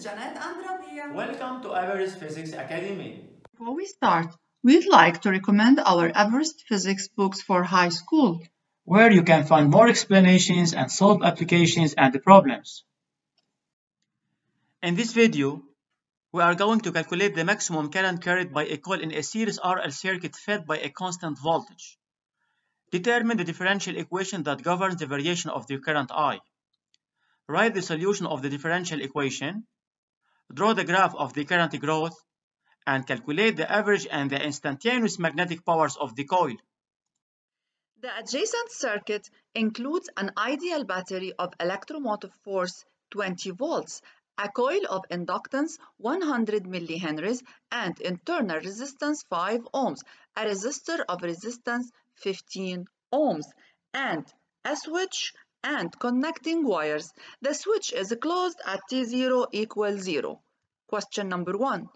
is Janet and Rabia. Welcome to Everest Physics Academy. Before we start, we'd like to recommend our Everest Physics books for high school. where you can find more explanations and solve applications and the problems. In this video, we are going to calculate the maximum current carried by a coil in a series RL circuit fed by a constant voltage. Determine the differential equation that governs the variation of the current I. Write the solution of the differential equation. Draw the graph of the current growth and calculate the average and the instantaneous magnetic powers of the coil. The adjacent circuit includes an ideal battery of electromotive force 20 volts, a coil of inductance 100 millihenries and internal resistance 5 ohms, a resistor of resistance 15 ohms, and a switch and connecting wires. The switch is closed at T0 equals 0. Question number 1.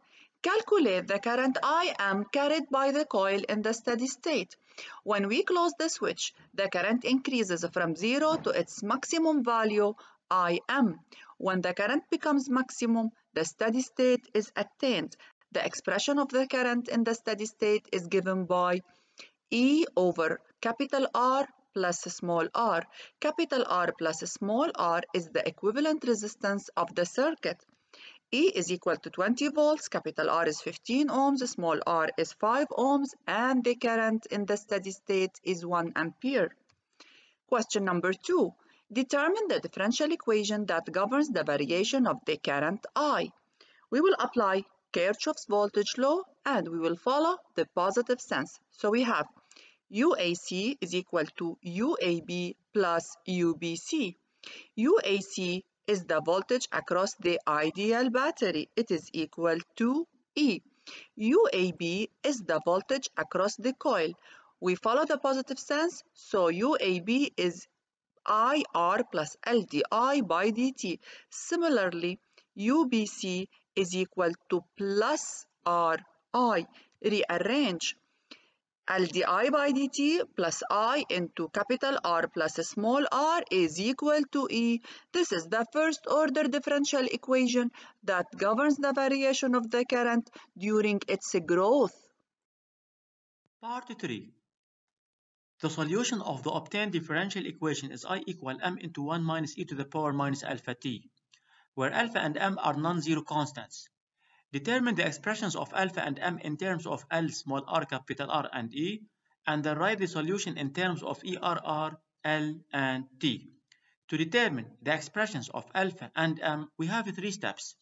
Calculate the current Im carried by the coil in the steady state. When we close the switch, the current increases from 0 to its maximum value Im. When the current becomes maximum, the steady state is attained. The expression of the current in the steady state is given by E over capital R plus small r. Capital R plus small r is the equivalent resistance of the circuit. E is equal to 20 volts, capital R is 15 ohms, small r is 5 ohms, and the current in the steady state is 1 ampere. Question number 2. Determine the differential equation that governs the variation of the current I. We will apply Kirchhoff's voltage law and we will follow the positive sense. So we have UAC is equal to UAB plus UBC. UAC is the voltage across the ideal battery. It is equal to E. UAB is the voltage across the coil. We follow the positive sense, so UAB is IR plus LDI by dt. Similarly, UBC is equal to plus RI. Rearrange LDI by dt plus I into capital R plus small r is equal to E. This is the first order differential equation that governs the variation of the current during its growth. Part 3. The solution of the obtained differential equation is I equal m into 1 minus e to the power minus alpha t, where alpha and m are non-zero constants. Determine the expressions of alpha and m in terms of L small r capital R and E, and write the solution in terms of ERR, L, and T. To determine the expressions of alpha and m, we have three steps.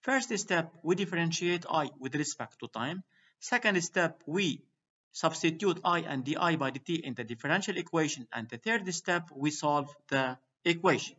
First step, we differentiate I with respect to time. Second step, we substitute I and di by dt in the differential equation. And the third step, we solve the equation.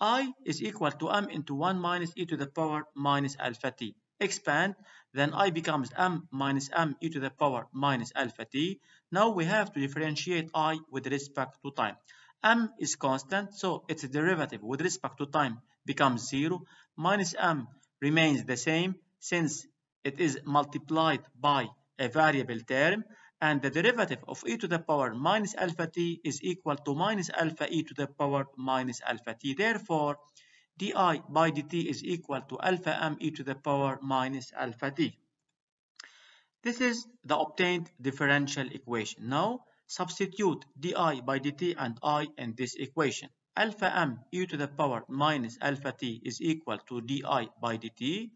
I is equal to m into 1 minus e to the power minus alpha t expand, then i becomes m minus m e to the power minus alpha t. Now we have to differentiate i with respect to time. m is constant, so its derivative with respect to time becomes 0. Minus m remains the same since it is multiplied by a variable term and the derivative of e to the power minus alpha t is equal to minus alpha e to the power minus alpha t. Therefore, di by dt is equal to alpha m e to the power minus alpha t. This is the obtained differential equation. Now substitute di by dt and i in this equation. Alpha m e to the power minus alpha t is equal to di by dt.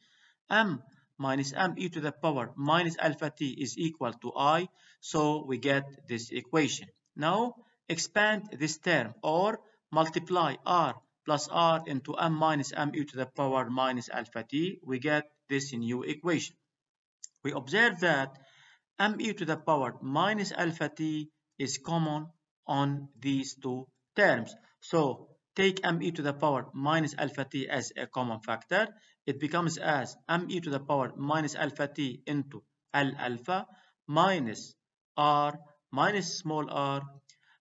m minus m e to the power minus alpha t is equal to i. So we get this equation. Now expand this term or multiply r plus r into m minus m e to the power minus alpha t, we get this new equation. We observe that m e to the power minus alpha t is common on these two terms. So take m e to the power minus alpha t as a common factor. It becomes as m e to the power minus alpha t into l alpha minus r minus small r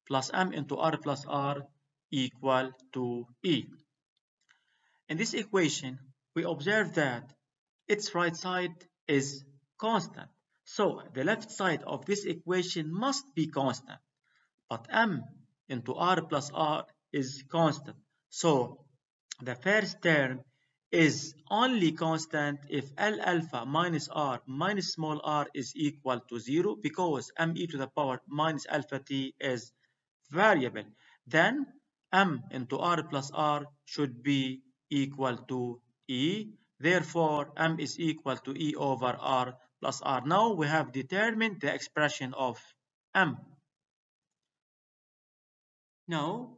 plus m into r plus r equal to E. In this equation, we observe that its right side is constant. So the left side of this equation must be constant. But m into r plus r is constant. So the first term is only constant if L alpha minus R minus small r is equal to 0 because m e to the power minus alpha t is variable. Then m into r plus r should be equal to e. Therefore, m is equal to e over r plus r. Now we have determined the expression of m. Now,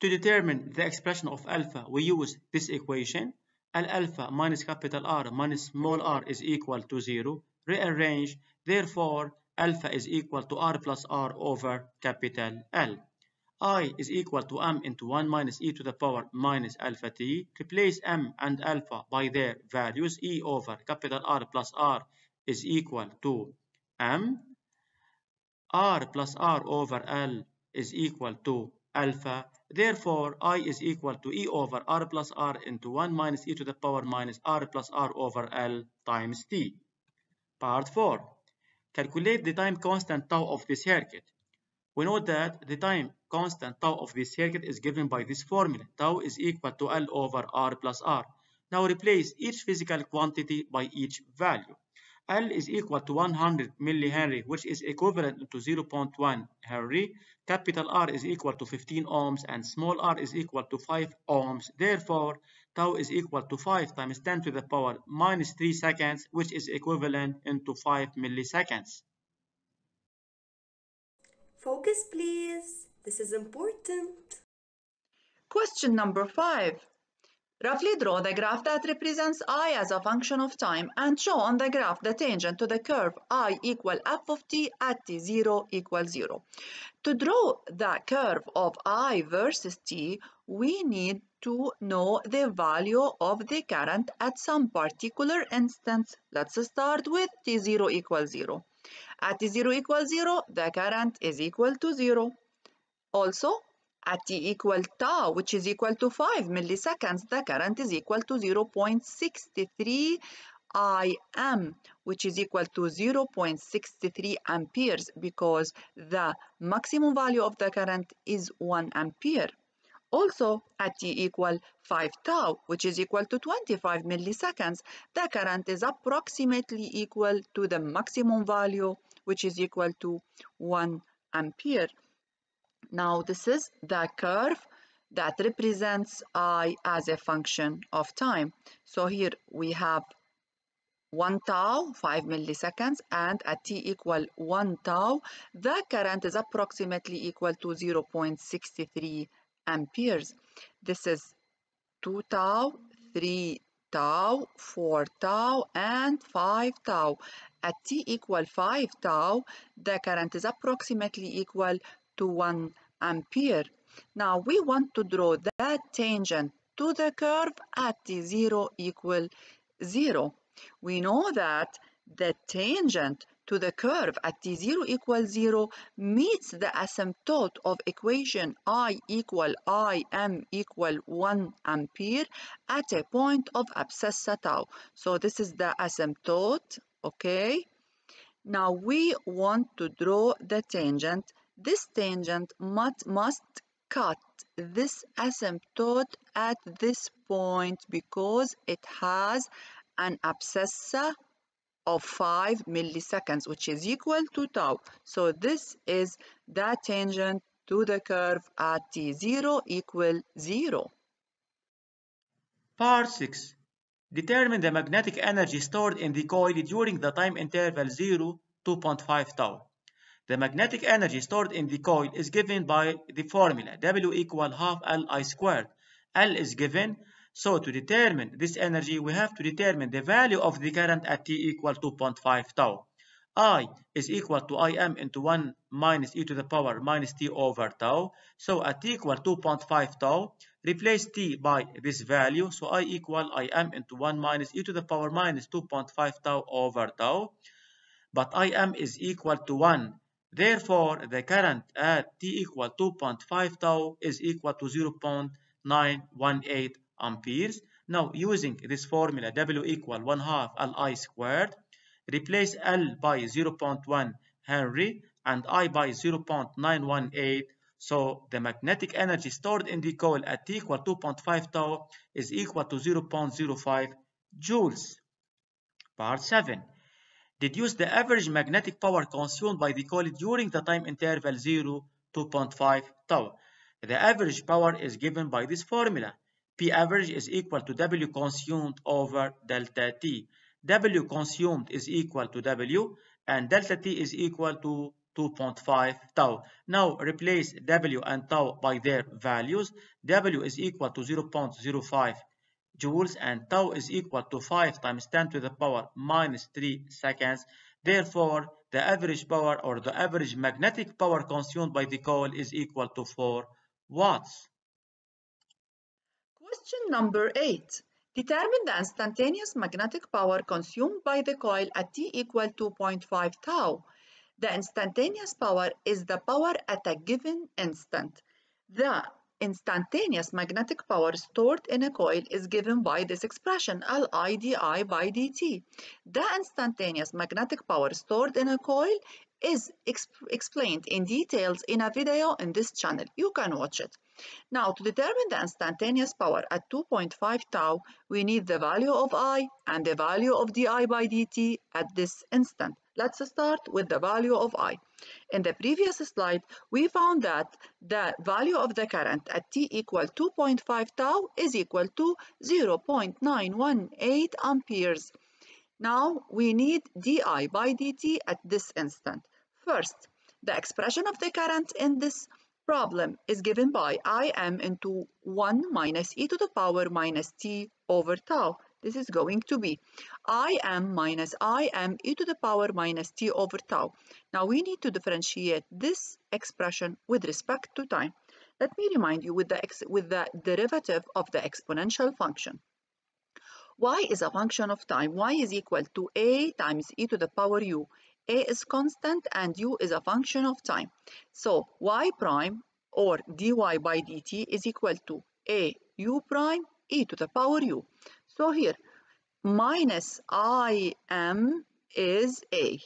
to determine the expression of alpha, we use this equation. L alpha minus capital R minus small r is equal to 0. Rearrange, therefore, alpha is equal to r plus r over capital L. i is equal to m into 1 minus e to the power minus alpha t. Replace m and alpha by their values. e over capital R plus r is equal to m. r plus r over L is equal to alpha. Therefore, I is equal to E over R plus R into 1 minus E to the power minus R plus R over L times T. Part 4. Calculate the time constant tau of the circuit. We know that the time constant tau of this circuit is given by this formula. Tau is equal to L over R plus R. Now replace each physical quantity by each value. L is equal to 100 millihenry, which is equivalent to 0.1 Henry. Capital R is equal to 15 ohms and small r is equal to 5 ohms. Therefore, tau is equal to 5 times 10 to the power minus 3 seconds, which is equivalent into 5 milliseconds. Focus, please. This is important. Question number 5. Roughly draw the graph that represents i as a function of time and show on the graph the tangent to the curve i equal f of t at t0 equals 0. To draw the curve of i versus t, we need to know the value of the current at some particular instance. Let's start with t0 equals 0. At t0 equals 0, the current is equal to 0. Also, at t equal tau, which is equal to 5 milliseconds, the current is equal to 0.63 Im, which is equal to 0.63 amperes because the maximum value of the current is 1 ampere. Also, at t equal 5 tau, which is equal to 25 milliseconds, the current is approximately equal to the maximum value, which is equal to 1 ampere. Now this is the curve that represents i as a function of time. So here we have 1 tau, 5 milliseconds, and at t equal 1 tau, the current is approximately equal to 0.63 amperes. This is 2 tau, 3 tau, 4 tau, and 5 tau. At t equal 5 tau, the current is approximately equal to 1 ampere. Now we want to draw that tangent to the curve at t0 equal 0. We know that the tangent to the curve at t0 equals 0 meets the asymptote of equation i equal im equal 1 ampere at a point of abscissa tau. So this is the asymptote, okay? Now we want to draw the tangent this tangent must, must cut this asymptote at this point because it has an abscissa of 5 milliseconds, which is equal to tau. So this is the tangent to the curve at t0 equal 0. Part 6. Determine the magnetic energy stored in the coil during the time interval 0 2.5 tau. The magnetic energy stored in the coil is given by the formula W equal half Li squared. L is given, so to determine this energy, we have to determine the value of the current at T equal to 2.5 tau. I is equal to Im into 1 minus e to the power minus t over tau. So at t equal to 2.5 tau, replace t by this value. So I equal Im into 1 minus e to the power minus 2.5 tau over tau. But Im is equal to 1 Therefore, the current at t equal 2.5 tau is equal to 0.918 amperes. Now, using this formula W equal 1 half Li squared, replace L by 0.1 Henry and I by 0.918. So the magnetic energy stored in the coil at T equal 2.5 tau is equal to 0.05 joules. Part 7. Deduce the average magnetic power consumed by the coil during the time interval 0 2.5 tau. The average power is given by this formula. P average is equal to W consumed over delta T. W consumed is equal to W and delta T is equal to 2.5 tau. Now replace W and tau by their values. W is equal to 0.05 joules and tau is equal to 5 times 10 to the power minus 3 seconds. Therefore, the average power or the average magnetic power consumed by the coil is equal to 4 watts. Question number 8. Determine the instantaneous magnetic power consumed by the coil at T equal 2.5 tau. The instantaneous power is the power at a given instant. The instantaneous magnetic power stored in a coil is given by this expression Li di by dt. The instantaneous magnetic power stored in a coil is exp explained in details in a video in this channel. You can watch it. Now, to determine the instantaneous power at 2.5 tau, we need the value of I and the value of di by dt at this instant. Let's start with the value of I. In the previous slide, we found that the value of the current at t equal 2.5 tau is equal to 0.918 amperes. Now we need di by dt at this instant. First, the expression of the current in this problem is given by Im into 1 minus e to the power minus t over tau. This is going to be Im minus Im e to the power minus t over tau. Now we need to differentiate this expression with respect to time. Let me remind you with the, with the derivative of the exponential function. y is a function of time. y is equal to a times e to the power u. a is constant and u is a function of time. So y prime or dy by dt is equal to a u prime e to the power u. So here, minus im is a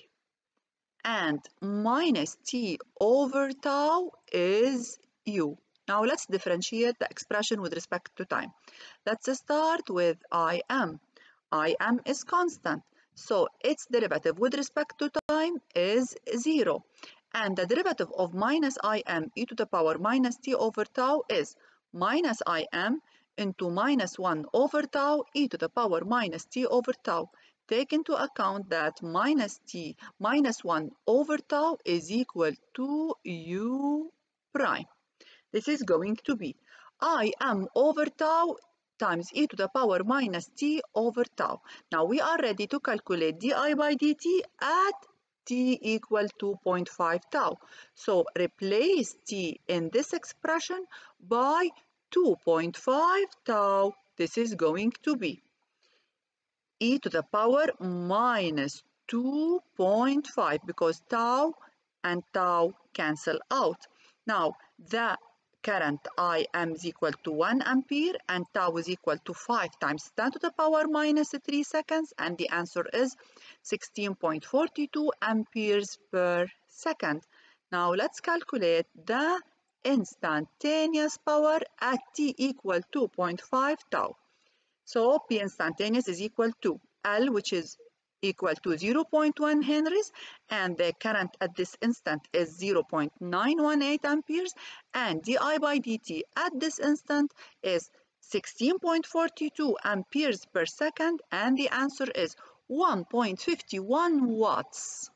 and minus t over tau is u. Now let's differentiate the expression with respect to time. Let's start with im. im is constant, so its derivative with respect to time is 0. And the derivative of minus im e to the power minus t over tau is minus im into minus 1 over tau e to the power minus t over tau. Take into account that minus t minus 1 over tau is equal to u prime. This is going to be I m over tau times e to the power minus t over tau. Now we are ready to calculate di by dt at t equal 2.5 tau. So replace t in this expression by 2.5 tau. This is going to be e to the power minus 2.5 because tau and tau cancel out. Now, the current Im is equal to 1 ampere and tau is equal to 5 times 10 to the power minus 3 seconds and the answer is 16.42 amperes per second. Now let's calculate the instantaneous power at t equal 2.5 tau. So P instantaneous is equal to L which is equal to 0.1 henries and the current at this instant is 0.918 amperes and di by dt at this instant is 16.42 amperes per second and the answer is 1.51 watts.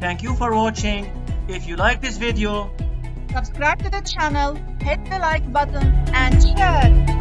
Thank you for watching. If you like this video, subscribe to the channel, hit the like button and share.